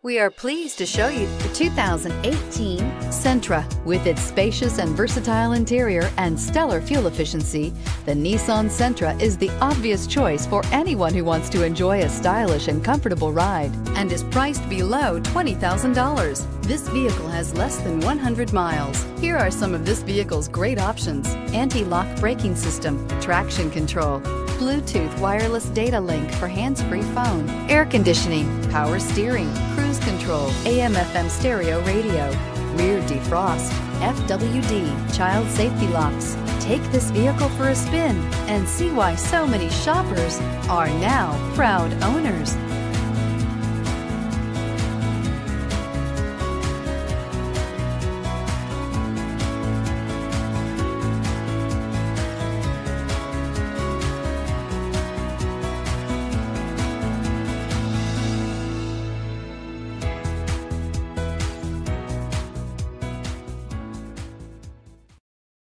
We are pleased to show you the 2018 Sentra. With its spacious and versatile interior and stellar fuel efficiency, the Nissan Sentra is the obvious choice for anyone who wants to enjoy a stylish and comfortable ride and is priced below $20,000. This vehicle has less than 100 miles. Here are some of this vehicle's great options. Anti-lock braking system, traction control, Bluetooth wireless data link for hands-free phone, air conditioning, power steering, cruise control, AM FM stereo radio, rear defrost, FWD, child safety locks. Take this vehicle for a spin and see why so many shoppers are now proud owners.